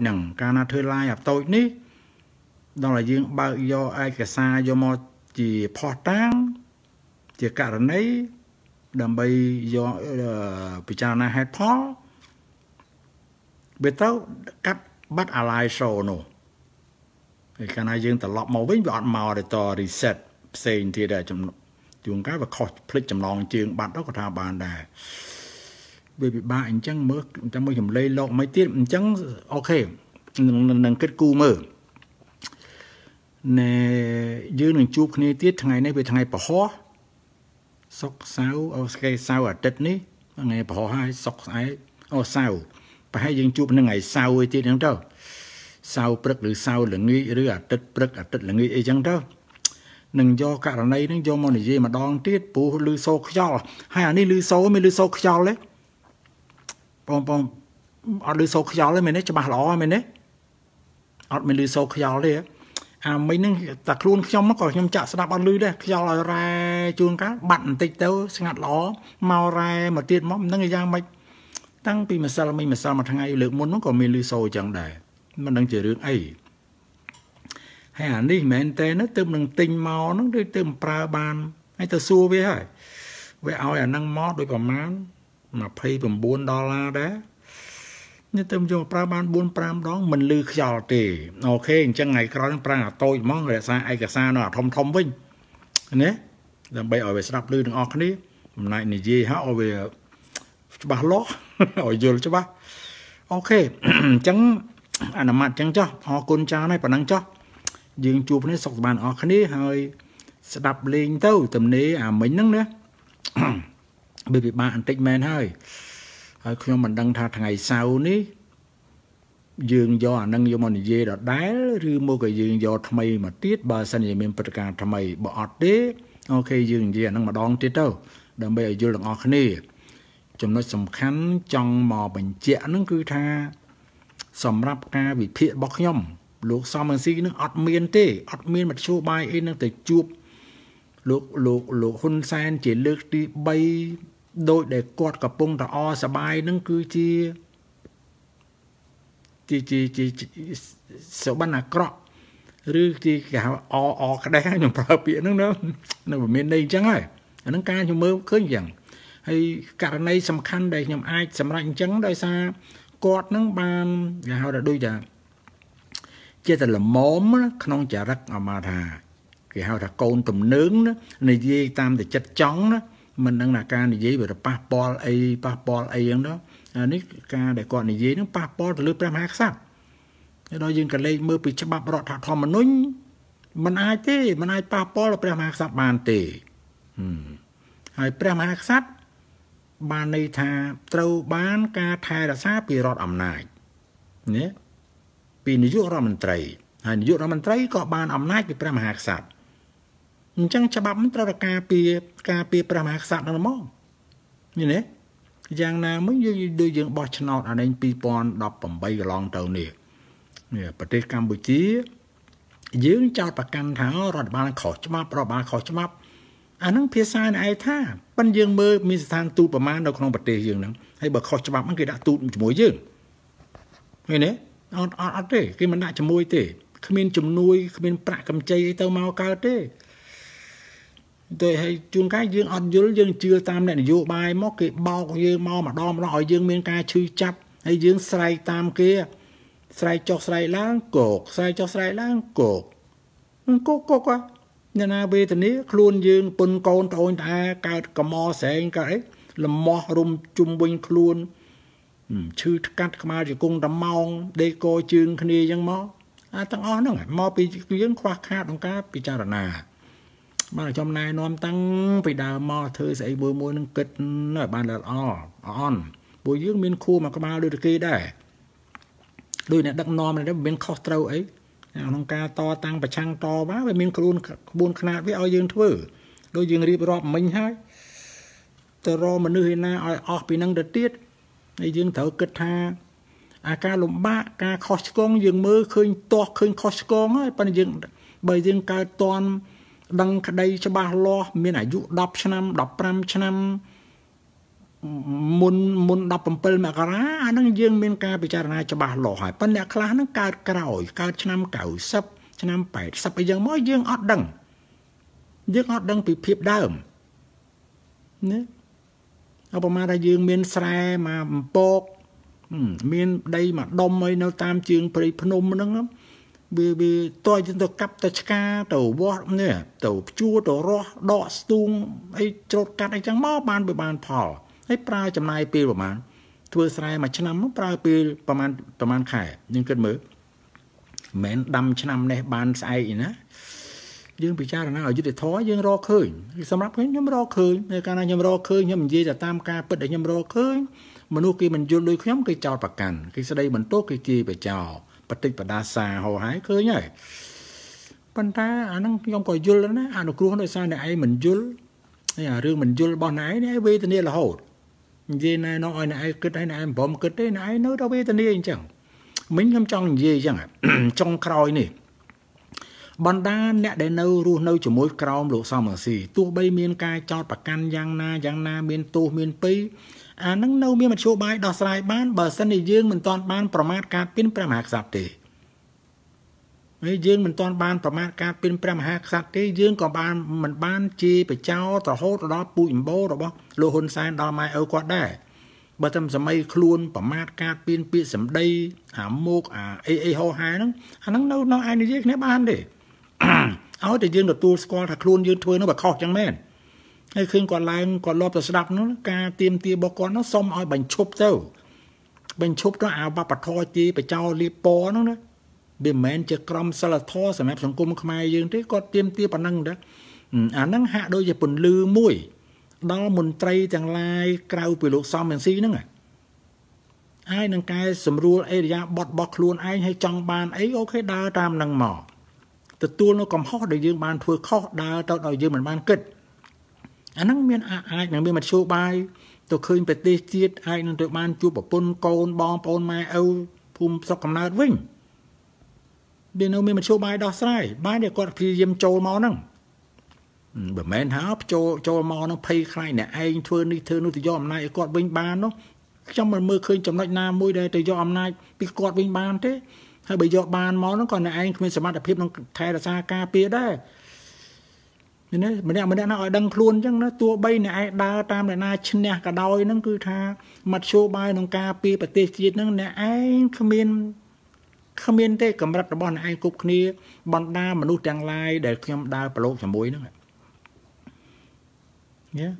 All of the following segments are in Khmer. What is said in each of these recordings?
ហ្នឹងកាលណាធ្វើ live អាតូចនេះដល់ឲ្យយើងបើកយកឯកសារយកមកជាផុសតាងជាករណីដើម្បីយកពិចារណាហេតុផលវាទៅកាត់បាត់អាឡៃសូនោះហើយកាលណាយើងត្រឡប់មកវិញវាអត់មកទៅត reset ផ្សេងទៀតដែរជួនកាលវាខុសភ្លេចចំណងជើងបាត់ទៅក៏ថាបានដែរ វាពិបាកអញ្ចឹងមើលតែមួយចម្លែកលោកមិនទៀតអញ្ចឹងអូខេនឹងគិតគូមើលណែយើងនឹងជួបគ្នាទៀតថ្ងៃនេះវាថ្ងៃពហុសុកសៅរ៍អូស្កេសៅរ៍អាទិត្យនេះថ្ងៃពហុហើយសុកស្អែកអូសៅរ៍ប្រហែលយើងជួបនឹងថ្ងៃសៅរ៍ឯទៀតហ្នឹងទៅសៅរ៍ព្រឹកឬសៅរ៍ល្ងាចឬអាទិត្យព្រឹកអាទិត្យល្ងាចអីចឹងទៅនឹងយកករណីហ្នឹងយកមកនិយាយម្ដងទៀតព្រោះលឺសូខ្យល់ហើយអានេះលឺសូមិនលឺសូខ្យល់ទេ បងបងអត់លឺសូខ្យល់ទេមែនទេច្បាស់ល្អមែនទេអត់មានលឺសូខ្យល់ទេអាមិញហ្នឹងតែខ្លួនខ្ញុំក៏ខ្ញុំចាក់ស្ដាប់អត់លឺដែរខ្យល់ឲ្យរ៉ែជួនកាលបាត់បន្តិចទៅស្ងាត់ល្អមករ៉ែមកទៀតមកហ្នឹងយ៉ាងម៉េចតាំងពីម្សិលមិញម្សិលមួយថ្ងៃលើកមុនហ្នឹងក៏មានលឺសូអញ្ចឹងដែរមិនដឹងជារឿងអីហើយអានេះមែនតើទៅទើបនឹងទិញមកហ្នឹងដូចទើបប្រើបានហើយទៅសួរវាហើយវាឲ្យអាហ្នឹងមកដូចប្រមាណ 29ដុល្លារដែរនេះទៅយកប្រើបាន4 5ដងមិនលឺខ្យល់ទេអូខេអញ្ចឹងថ្ងៃក្រោយនឹងប្រើអាតូចហ្មងរក្សាឯកសារនៅអាធំធំវិញណាដើម្បីឲ្យវាស្ដាប់ឮទាំងអស់គ្នាអំណាចនិយាយហើយឲ្យវាច្បាស់លាស់ឲ្យយល់ច្បាស់អូខេអញ្ចឹងអនុម័តអញ្ចឹងចុះអរគុណច្រើនហើយប៉ុណ្ណឹងចុះយើងជួបគ្នាសុខសប្បាយអស់គ្នាហើយស្ដាប់លេងទៅទំនេរអាមិញហ្នឹងណា វាពិបាកបន្តិចមែនហើយហើយខ្ញុំមិនដឹងថាថ្ងៃសៅរ៍នេះយើងយកអានឹងយកមកនិយាយដដែលឬមកក៏យើងយកថ្មីមកទៀតបើសិនជាមានព្រឹត្តិការណ៍ថ្មីបើអត់ទេអូខេយើងនិយាយអានឹងម្ដងទៀតទៅដើម្បីឲ្យយល់ទាំងអស់គ្នា ចំណុចសំខាន់ចង់មកបញ្ជាក់ហ្នឹងគឺថា សម្រាប់ការវិភាគរបស់ខ្ញុំ លោកសំអង្ស៊ីនឹងអត់មានទេអត់មានមធ្យោបាយអីនឹងទៅជួបលោកលោកលោកហ៊ុនសែនជាលើកទី3 ដោយដែលគាត់កំពុងតអសបាយនឹងគឺជាជាជាជាសបនអាក្រក់ឬជាគេហៅអអក្តេះខ្ញុំប្រើពាក្យហ្នឹងនៅនៅមានន័យអញ្ចឹងហើយអាហ្នឹងការខ្ញុំមើលឃើញអញ្ចឹងហើយករណីសំខាន់ដែលខ្ញុំអាចសម្រេចអញ្ចឹងដោយសារគាត់នឹងបានគេហៅថាដូចថាជាតែលមមក្នុងចរិតអមថាគេហៅថាកូនទំនើងនិយាយតាមតែចិត្តចង់ណា មិនដឹងថាការនិយាយវាប៉ះពាល់អីប៉ះពាល់អីហ្នឹងទៅអានេះការដែលគាត់និយាយហ្នឹងប៉ះពាល់ទៅលើព្រះមហាក្សត្រហើយដល់យើងក៏លេខមើលពីច្បាប់រដ្ឋធម្មនុញ្ញมันអាចទេมันអាចប៉ះពាល់ដល់ព្រះមហាក្សត្របានទេហើយព្រះមហាក្សត្របានន័យថាត្រូវបានការថែរក្សាពីរដ្ឋអំណាចណាពីនាយករដ្ឋមន្ត្រីហើយនាយករដ្ឋមន្ត្រីក៏បានអំណាចពីព្រះមហាក្សត្រ អញ្ចឹងច្បាប់មិនត្រូវតែការពារការពារព្រះមហាក្សត្រហ្នឹងហ្មងឃើញទេយ៉ាងណាមិញយើងដូចយើងបោះឆ្នោតអានេះ2018កន្លងទៅនេះនេះប្រទេសកម្ពុជា យើងចោទប្រកាន់ថារដ្ឋបាលខុសច្បាប់រដ្ឋបាលខុសច្បាប់អាហ្នឹងភាសាណែឯថាប៉ិនយើងមើលមានស្ថានទូតប្រមាណនៅក្នុងប្រទេសយើងហ្នឹងហើយបើខុសច្បាប់ហ្នឹងគេដាក់ទូតជាមួយយើងឃើញទេអត់អត់ទេគេមិនដាក់ជាមួយទេគ្មានជំនួយគ្មានប្រាក់កម្ចីអីទៅមកកើតទេ តែឲ្យជួនកាលយើងអត់យល់យើងជឿតាមអ្នកនយោបាយមកគេបោកយើងមកម្ដងម្ដងឲ្យយើងមានការឈឺចាប់ហើយយើងស្រែកតាមគេស្រែកចុះស្រែកឡើងគោកស្រែកចុះស្រែកឡើងគោកគោកគោកអ្នកណាវេទនាខ្លួនយើងពុនកូនត្អូនត្អែកើតកំអស្រែងកើតអីលំមាស់រុំជុំវិញខ្លួនឈឺថ្កាត់ក្បាលជង្គង់តម៉ោងដេកោជើងគ្នាអញ្ចឹងមកអាទាំងអស់ហ្នឹងមកពីយើងខ្វះខាតក្នុងការពិចារណា បាទខ្ញុំណែនាំតាំងពីដើមមកធ្វើស្អីមួយមួយនឹងគិតឲ្យបានល្អអន់ពួកយើងមានខួរមកក្បាលដូចគេដែរដូចអ្នកដឹកនាំនេះមិនមានខុសត្រូវអីក្នុងការតតាំងប្រឆាំងតមកវាមានក្រួនក្បួនខ្នាតវាឲ្យយើងធ្វើដូចយើងរៀបរាប់មិញហើយទៅរកមនុស្សឯណាឲ្យអស់ពីនឹងទៅទៀតហើយយើងត្រូវគិតថាអាការលំបាកការខុសឆ្គងយើងមើលឃើញទាស់ឃើញខុសឆ្គងហើយប៉ុន្តែយើងបើយើងកើតតន់ ដឹងក្តីច្បាស់លាស់មានអាយុ10ឆ្នាំ15ឆ្នាំមុនមុន17មករាអាហ្នឹងយើងមានការពិចារណាច្បាស់លាស់ហើយប៉ុន្តែអ្នកខ្លះហ្នឹងកើតក្រោយកើតឆ្នាំ90ឆ្នាំ80អីយ៉ាងមកយើងអត់ដឹងយើងអត់ដឹងពីភាពដើមណាឧបមាថាយើងមានស្រែមកបំពកមានដីមកដុំអីនៅតាមជើងព្រៃភ្នំហ្នឹង វាវាតើយើងទៅកាប់ទៅឆ្កាទៅវាស់នេះទៅព្យួរទៅរស់ដកស្ទូងអីច្រូតកាត់អីចឹងមកបានវាបានផលហើយប្រើចំណាយពេលប្រហែលធ្វើស្រែមួយឆ្នាំប្រើពេលប្រហែលប្រហែលខែយើងគិតមើលមិនដាំឆ្នាំនេះបានស្អែកណាយើងពិចារណាឲ្យយុទ្ធធរយើងរកឃើញសម្រាប់ខ្ញុំខ្ញុំរកឃើញនៅកាលណាខ្ញុំរកឃើញខ្ញុំនិយាយតែតាមការពិតដែលខ្ញុំរកឃើញមនុស្សគេមិនយល់ដូចខ្ញុំគេចោតប្រកាន់គេស្ដីបន្ទោសគេជាបចោ បតិចបដាសាហោហើយឃើញហើយប៉ុន្តែអាហ្នឹងខ្ញុំក៏យល់ណាអនុគ្រោះដោយសារអ្នកឯងមិនយល់ហើយអារឿងមិនយល់របស់អ្នកឯងនេះវេទនារហូតនិយាយណែនោះឲ្យអ្នកឯងគិតឲ្យអ្នកឯងបំគិតទេអ្នកឯងនៅតែវេទនាអញ្ចឹងមិញខ្ញុំចង់និយាយអញ្ចឹងចុងក្រោយនេះបណ្ដាអ្នកដែលនៅរស់នៅជាមួយក្រោមលោកសំរងស៊ីទោះបីមានការចោតប្រកាន់យ៉ាងណាយ៉ាងណាមានទោសមានពី អានឹងនៅមានមធ្យោបាយដោះស្រាយបានបើសិនជាយើងមិនទាន់បានប្រមាថការពីនព្រះមហាក្សត្រទេហើយយើងមិនទាន់បានប្រមាថការពីនព្រះមហាក្សត្រទេយើងក៏បានមិនបានជាបចោរហូតដល់ពូជអម្បូររបស់លោកហ៊ុនសែនដល់ម៉ែឪគាត់ដែរបើតែសម័យខ្លួនប្រមាថការពីនពាក្យសម្ដីអាមុកអាអីអីហោហែហ្នឹងអាហ្នឹងនៅនៅឯនិយាយគ្នាបានទេឲ្យតែយើងទទួលស្គាល់ថាខ្លួនយើងធ្វើនោះវាខុសចឹងមែន ហើយឃើញគាត់ឡើងគាត់លបទៅស្ដាប់នោះការទៀមទារបស់គាត់នោះសុំឲ្យបញ្ឈប់ទៅបញ្ឈប់ទៅអាវបធរជាបចោលៀបពនោះណាវាមិនមែនជាក្រមសិលធម៌សម្រាប់សង្គមខ្មែរយើងទេគាត់ទៀមទាប៉ុណ្ណឹងដែរអាហ្នឹងហាក់ដូចជាពន្លឺមួយដល់មន្ត្រីទាំងឡាយក្រៅពីលោកសំរងស៊ីហ្នឹងហើយនឹងកែសម្រួលអេរិយាបថរបស់ខ្លួនឯងឲ្យចង់បានអីអូខេដើរតាមនឹងមកទទួលនៅកំហុសដែលយើងបានធ្វើខុសដើរទៅដល់យើងមិនបានគិត អាហ្នឹងមានអាចនឹងមានមធ្យោបាយទៅឃើញប្រទេសជាតិអាចនឹងទៅបានជួបប្រពន្ធកូនបងប្អូនម៉ែឪភូមិស្រុកកំណើតវិញវានៅមានមធ្យោបាយដោះស្រាយបានតែគាត់ព្យាយាមចូលមកហ្នឹងបើមិនថាចូលចូលមកហ្នឹងភ័យខ្លាចអ្នកឯងធ្វើនេះធ្វើនោះទៅយកអំណាចឲ្យគាត់វិញបាននោះខ្ញុំមិនមើលឃើញចំណុចណាមួយដែលទៅយកអំណាចពីគាត់វិញបានទេហើយបើយកបានមកហ្នឹងក៏អ្នកឯងគ្មានសមត្ថភាពក្នុងថែរក្សាការពារដែរ ណាម្នាក់ម្នាក់ណាឲ្យដឹងខ្លួនអញ្ចឹងណាទោះបីអ្នកឯងដើរតាមអ្នកណាឈ្នះក៏ដោយហ្នឹងគឺថាមធ្យោបាយក្នុងការពារប្រទេសជាតិហ្នឹងអ្នកឯងគ្មានគ្មានទេកម្រិតរបស់អ្នកឯងគ្រប់គ្នាបណ្ដាមនុស្សទាំងឡាយដែលខ្ញុំដើរប្រឡូកជាមួយហ្នឹងញ៉ា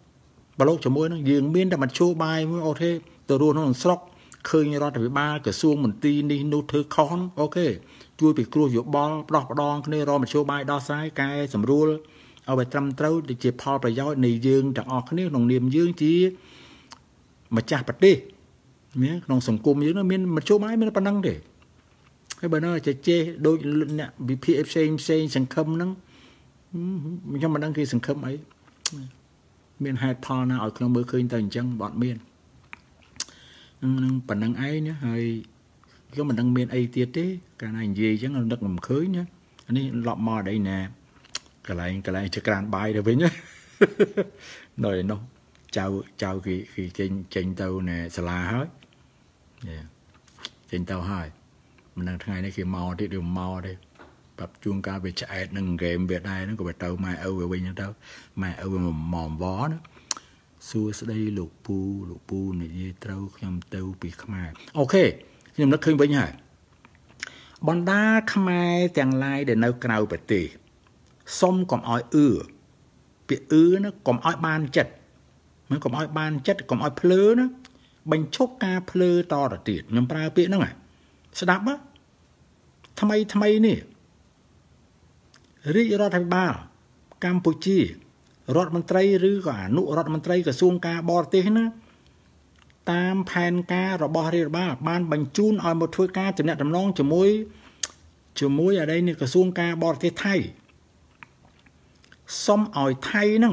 ប្រឡូកជាមួយហ្នឹងយើងមានតែមធ្យោបាយមួយអូខេទៅរស់ក្នុងស្រុកឃើញរដ្ឋាភិបាលក្រសួងមន្ទីរនេះនោះធ្វើខុសអូខេជួយពិគ្រោះយោបល់ផ្ដោះផ្ដងគ្នារមជ្ឈបាយដោះស្រាយកែសម្រួល ឲ្យវាត្រឹមត្រូវទៅជាផលប្រយោជន៍នៃយើងទាំងអស់គ្នាក្នុងនាមយើងជាម្ចាស់ប្រទេសមានក្នុងសង្គមយើងមានមជ្ឈបាយមានប៉ុណ្ណឹងទេហើយបើនៅចេះចេះដូចអ្នកវិភាគផ្សេងផ្សេងសង្ឃឹមហ្នឹងខ្ញុំមិនដឹងគេសង្ឃឹមអីមានហេតុផលណាឲ្យខ្ញុំមើលឃើញទៅអញ្ចឹងបើអត់មាននឹងប៉ុណ្ណឹងឯងណាហើយខ្ញុំមិនដឹងមានអីទៀតទេកាលណានិយាយអញ្ចឹងនឹកមិនឃើញណានេះឡប់មកអីណា កន្លែងកន្លែងចក្រានបាយទៅវិញណានៅឯនោះចៅចៅគេគេចេញចេញទៅនៅសាលាហើយចេញទៅហើយមិនដឹងថ្ងៃនេះគេមកទៀតឬមកទេប្រាប់ជួនកាលវាឆ្អែតនឹងហ្គេមវាដែរហ្នឹងក៏វាទៅម៉ែឪវាវិញទៅម៉ែឪវាមកវណាសួស្ដីលោកពូលោកពូនិយាយត្រូវខ្ញុំទៅពីខ្មែរអូខេខ្ញុំនឹកឃើញវិញហើយបណ្ដាខ្មែរទាំងឡាយដែលនៅក្រៅប្រទេស សុំកុំឲ្យអឺពាក្យអឺណាកុំឲ្យបានចិត្តមិនកុំឲ្យបានចិត្តកុំឲ្យភ្លើណាបញ្ឈប់ការភ្លើតទៅទៀតខ្ញុំប្រើពាក្យហ្នឹងស្ដាប់ថ្មីថ្មីនេះរាជរដ្ឋាភិបាលកម្ពុជារដ្ឋមន្ត្រីឬក៏អនុរដ្ឋមន្ត្រីក្រសួងការបរទេសណាតាមផែនការរបស់រដ្ឋបាលបានបញ្ជូនឲ្យមកធ្វើការតំណែងតំណងជាមួយជាមួយអីនេះក្រសួងការបរទេសថៃ សុំឲ្យថៃហ្នឹង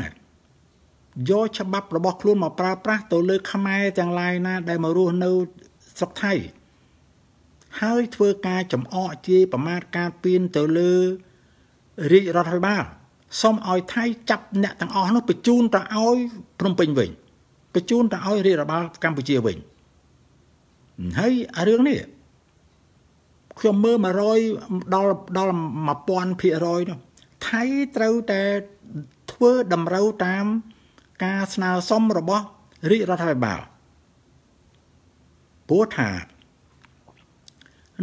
យកច្បាប់របស់ខ្លួនមកប្រើប្រាស់ទៅលើខ្មែរទាំងឡាយណា ដែលមករស់នៅស្រុកថៃហើយធ្វើការចំអកជាប្រមាថការពៀនទៅលើរាជរដ្ឋាភិបាលសុំឲ្យថៃចាប់អ្នកទាំងអស់នោះបញ្ជូនទៅឲ្យភ្នំពេញវិញបញ្ជូនទៅឲ្យរាជរដ្ឋបាលកម្ពុជាវិញហើយរឿងនេះខ្ញុំមើល100ដល់ដល់1000%នោះ ថៃត្រូវតែធ្វើតម្រូវតាមការស្នើសុំរបស់រាជរដ្ឋាភិបាលព្រោះថា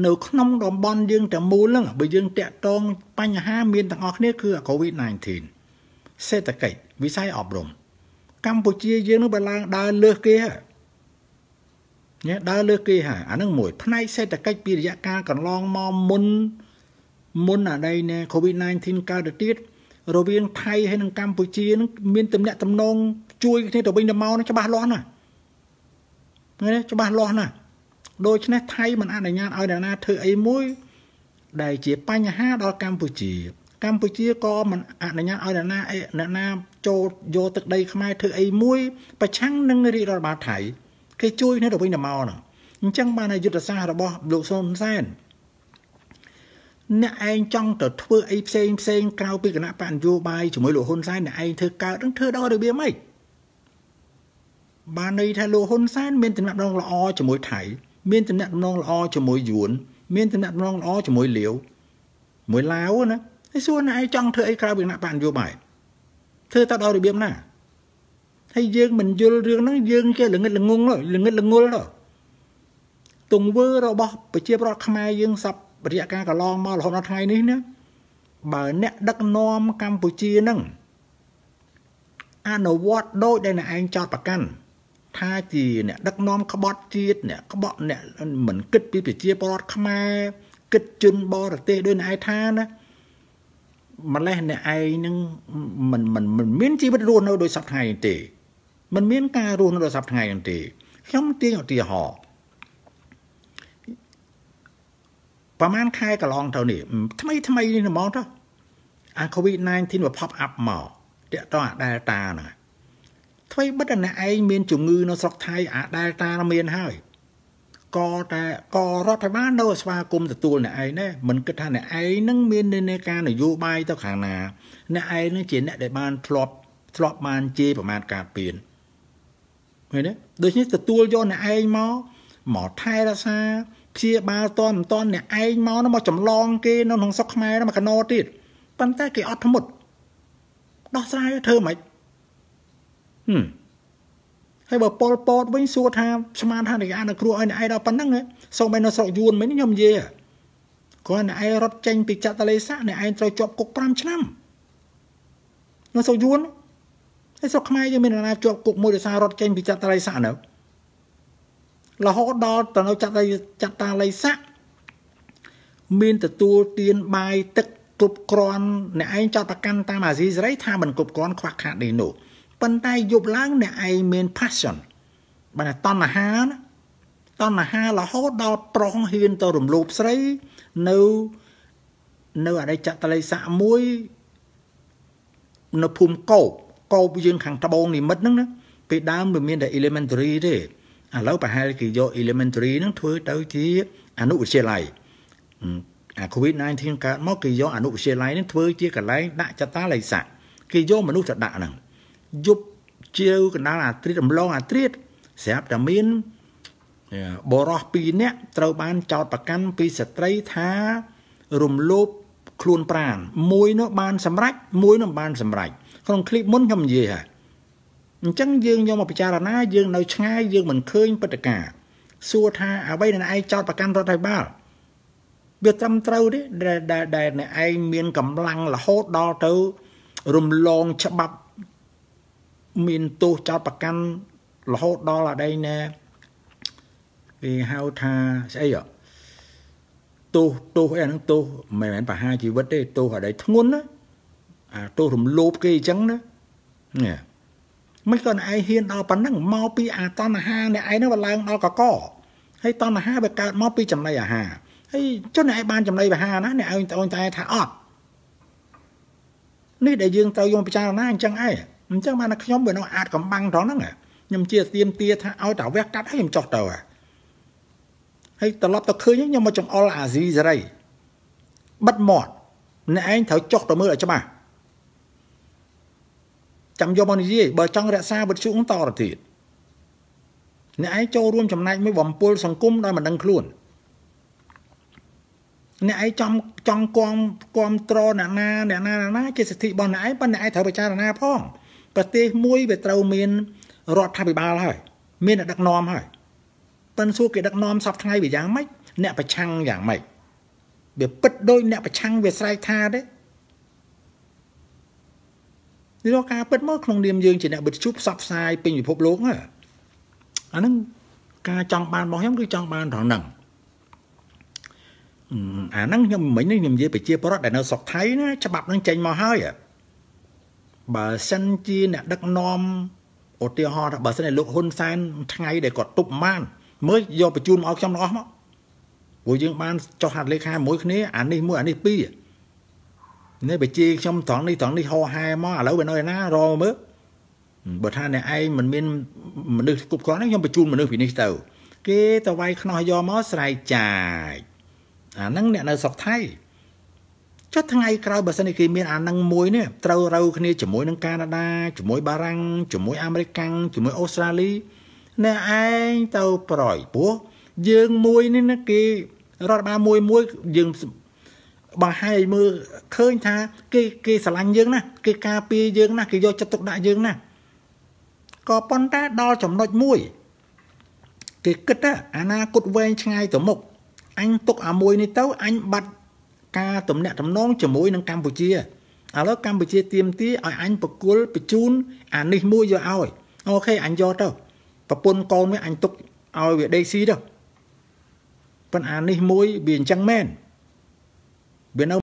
នៅក្នុងតំបន់យើងទាំងមូលហ្នឹងបើយើងតាក់ទងបញ្ហាមានទាំងអស់គ្នាគឺ COVID-19 សេដ្ឋកិច្ចវិស័យអប់រំកម្ពុជាយើងនឹងបើឡើងដើរលើសគេហើយញ៉ែដើរលើសគេហើយអានឹងមួយផ្នែកសេដ្ឋកិច្ចពីរយៈកាលកន្លងមកមុន មុនអាដីណែ COVID-19 កើតទៅទៀតរវាងថៃហើយនិងកម្ពុជានឹងមានទំនាក់ទំនងជួយគ្នាទៅវិញទៅមកច្បាស់លាស់ណាណាច្បាស់លាស់ណាដូច្នេះថៃមិនអនុញ្ញាតឲ្យអ្នកណាធ្វើអីមួយ ដែលជាបញ្ហាដល់កម្ពុជា កម្ពុជាក៏មិនអនុញ្ញាតឲ្យអ្នកណាអ្នកណាចូលយកទឹកដីខ្មែរធ្វើអីមួយ ប្រឆាំងនឹងរាជរដ្ឋបាលថៃគេជួយគ្នាទៅវិញទៅមកហ្នឹងអញ្ចឹងបានយុទ្ធសាស្ត្ររបស់លោកសុនសែន អ្នកឯងចង់ទៅធ្វើអីផ្សេងផ្សេងក្រៅពីគណៈបញ្ញយោបាយជាមួយលោកហ៊ុនសែនអ្នកឯងធ្វើកើតនឹងធ្វើដល់របៀបម៉េចបានន័យថាលោកហ៊ុនសែនមានតំណែងល្អជាមួយថៃមានតំណែងល្អជាមួយយួនមានតំណែងល្អជាមួយលាវមួយឡាវណាហើយសួរណែឯងចង់ធ្វើអីក្រៅពីគណៈបញ្ញយោបាយធ្វើទៅដល់របៀបណាហើយយើងមិនយល់រឿងហ្នឹងយើងចេះល្ងិតល្ងងល្ងិតល្ងល់ដល់ទង្វើរបស់ប្រជាប្រដ្ឋខ្មែរយើងសព រយៈកាលកន្លងមករហូតដល់ថ្ងៃនេះណាបើអ្នកដឹកនាំកម្ពុជានឹងអនុវត្តដោយដែលអ្នកឯងចោតប្រកាន់ថាជាអ្នកដឹកនាំក្បត់ជាតិអ្នកក្បត់អ្នកមិនគិតពីប្រជាពលរដ្ឋខ្មែរគិតជនបរទេសដោយអ្នកឯងថាណាម្លេះអ្នកឯងនឹងមិនមិនមិនមានជីវិតរស់នៅដោយសពថ្ងៃទេมันមានការរស់នៅដោយសពថ្ងៃហ្នឹងទេខ្ញុំទាញឧទាហរណ៍ ប្រហែលខែកន្លងទៅនេះថ្មីថ្មីនេះហ្មងទៅអា COVID-19 វា pop up មកតាក់តងអា Delta ហ្នឹងថ្មីបិទតែអ្នកឯងមានជំងឺនៅស្រុកថៃអា Delta មានហើយក៏តែក៏រដ្ឋាភិបាលនៅស្វាគមន៍ទទួលអ្នកឯងដែរមិនគិតថាអ្នកឯងនឹងមាននិន្នាការនយោបាយទៅខាងណាអ្នកឯងនឹងជាអ្នកដែលបានធ្លាប់ធ្លាប់បានជេរប្រមាថការពៀនឃើញទេដូច្នេះទទួលយកអ្នកឯងមកមកថែរក្សា ព្យាបាលតន់មិនតន់អ្នកឯងមកនោះមកចម្លងគេនៅក្នុងស្រុកខ្មែរមកកណោទៀតប៉ុន្តែគេអត់ធ្មត់ដោះស្រាយធ្វើមិនហឹមហើយបើប៉ុលពតវិញសួរថាស្មានថានយានៅគ្រូឲ្យអ្នកឯងដល់ប៉ុណ្ណឹងសូមឲ្យនៅស្រុកយួនមិញខ្ញុំនិយាយគាត់អ្នកឯងរត់ចេញពីចតលេសាអ្នកឯងត្រូវជាប់គុក5ឆ្នាំនៅស្រុកយួនហើយស្រុកខ្មែរយើងមាននរណាជាប់គុកមួយដោយសាររត់ចេញពីចតលេសានៅ រហូតដល់ទៅនៅចតចតាល័យស័កមានទទួលទានបាយទឹកគ្រប់គ្រាន់អ្នកឯងចោតប្រកាន់តាមអាស៊ីសេរីថាមិនគ្រប់គ្រាន់ខ្វះខាតនេះនោះប៉ុន្តែយប់ឡើងអ្នកឯងមាន passion បានតណ្ហាណាតណ្ហារហូតដល់ប្រុសហ៊ានទៅរំលោភស្រីនៅនៅអរិយចតល័យស័កមួយនៅភូមិកោបកោបយើងខាងត្បូងនិមិត្តហ្នឹងណាពេលដើមវាមានតែ elementary ទេ ឥឡូវប្រហែលគេយក elementary ហ្នឹងធ្វើទៅជាអនុវិទ្យាល័យអា COVID-19 កើតមកគេយកអនុវិទ្យាល័យហ្នឹងធ្វើជាកន្លែងដាក់ចតាល័យស័កគេយកមនុស្សទៅដាក់ហ្នឹងយប់ជ្រាវកណ្ដាលអាត្រិតអំឡងអាត្រិតស្រាប់តែមានបរោះ2នាក់ត្រូវបានចោតប្រកាន់ពីស្ត្រីថារំលោភខ្លួនប្រាណមួយនោះបានសម្រេចមួយនោះបានសម្រេចក្នុងឃ្លីបមុនខ្ញុំនិយាយហ่า អញ្ចឹងយើងយកមកពិចារណាយើងនៅឆ្ងាយយើងមិនឃើញព្រឹត្តិការណ៍សួរថាអ្វីដែលឯងចោតប្រកាន់រដ្ឋាភិបាលវាត្រឹមត្រូវទេដែលដែលអ្នកឯងមានកម្លាំងរហូតដល់ទៅ រំលងច្បាប់មានទោសចោតប្រកាន់រហូតដល់អដីណែគេហៅថាស្អីទោសទោសអីហ្នឹងទោសមិនមែនប្រហារជីវិតទេទោសអដីធ្ងន់ណាអាទោសរំលោភគេអញ្ចឹងណានេះ មិនក៏ឯងហ៊ានដល់ប៉ុណ្ណឹងមកពីអាតណ្ហាអ្នកឯងហ្នឹងវាឡើងដល់កកហើយតណ្ហាវាកើតមកពីចំណីអាហារហើយចុះអ្នកឯងបានចំណីអាហារណាអ្នកឯងត្អូញតែថាអត់នេះដែលយើងត្រូវយកពិចារណាអញ្ចឹងឯងអញ្ចឹងបានខ្ញុំវានៅអាចកំបាំងត្រង់ហ្នឹងខ្ញុំជាទៀមទាថាឲ្យតែវះកាត់ឲ្យខ្ញុំចុះទៅហើយត្រឡប់ទៅឃើញខ្ញុំមកចង្អុលអាស៊ីសេរីបិទមាត់អ្នកឯងត្រូវចុះទៅមើលឲ្យច្បាស់ ចាំយកមកនិយាយបើចង់រក្សាវិទ្យុតទៅទៀតអ្នកឯងចូលរួមចំណែកមួយបំពុលសង្គមដោយមិនដឹងខ្លួនអ្នកឯងចង់ចង់គំគំត្រអ្នកណាអ្នកណាណាជាសិទ្ធិរបស់អ្នកឯងប៉ុន្តែអ្នកឯងត្រូវពិចារណាផងប្រទេសមួយវាត្រូវមានរដ្ឋាភិបាលហើយមានអ្នកដឹកនាំហើយប៉ិនសួរគេដឹកនាំសពថ្ងៃវាយ៉ាងម៉េចអ្នកប្រឆាំងយ៉ាងម៉េចវាពិតដោយអ្នកប្រឆាំងវាស្រែកថាទេ នេះរកការពិតមកក្នុងនាមយើងជាអ្នកវិទ្យុផ្សព្វផ្សាយពេញពិភពលោកហ្នឹងអាហ្នឹងការចង់បានរបស់ខ្ញុំគឺចង់បានត្រង់ហ្នឹងអាហ្នឹងខ្ញុំមិញនេះខ្ញុំនិយាយប្រជាពលរដ្ឋដែលនៅស្រុកថៃណាច្បាប់ហ្នឹងចេញមកហើយបើសិនជាអ្នកដឹកនាំឧទាហរណ៍ថាបើសិនជាលោកហ៊ុនសែនថ្ងៃដែលគាត់ទប់បានមើលយកបញ្ជូនមកឲ្យខ្ញុំទាំងអស់មកព្រោះយើងបានចុះហត្ថលេខាមួយគ្នាអានេះមួយអានេះពីរ នេះបើជាខ្ញុំត្រង់នេះត្រង់នេះហោហែមកឥឡូវវានៅឯណារកមើលបើថាអ្នកឯងមិនមានមនុស្សគ្រប់គ្រាន់ខ្ញុំបញ្ជូនមនុស្សពីនេះទៅ គេទៅវាយខ្នោះយកមកស្រែកចាយអាហ្នឹងអ្នកនៅស្រុកថៃចុះថ្ងៃក្រោយបើសិនជាគេមានអានឹងមួយនេះត្រូវរូវគ្នាជាមួយនឹងកាណាដាជាមួយបារាំងជាមួយអាមេរិកជាមួយអូស្ត្រាលីអ្នកឯងទៅប្រយព្រោះយើងមួយនេះណាគេរដ្ឋបាលមួយមួយយើង បង្ហាញមើលឃើញថា គេគេស្រឡាញ់យើងណាគេការពារយើងណាគេយកចិត្តទុកដាក់យើងណាក៏ប៉ុន្តែដល់ចំណុចមួយ គេគិតថាអនាគតវែងឆ្ងាយទៅមុខអញទុកអាមួយនេះទៅអញបាត់ការទំនាក់ទំនងជាមួយនឹងកម្ពុជាឥឡូវកម្ពុជាទៀមទាឲ្យអញប្រគល់បញ្ជូនអានេះមួយយកឲ្យអូខេអញយកទៅប្រពន្ធកូនវាអញទុកឲ្យវាដេកស៊ីទៅប៉ុន្តែអានេះមួយវាអញ្ចឹងមែន វានៅ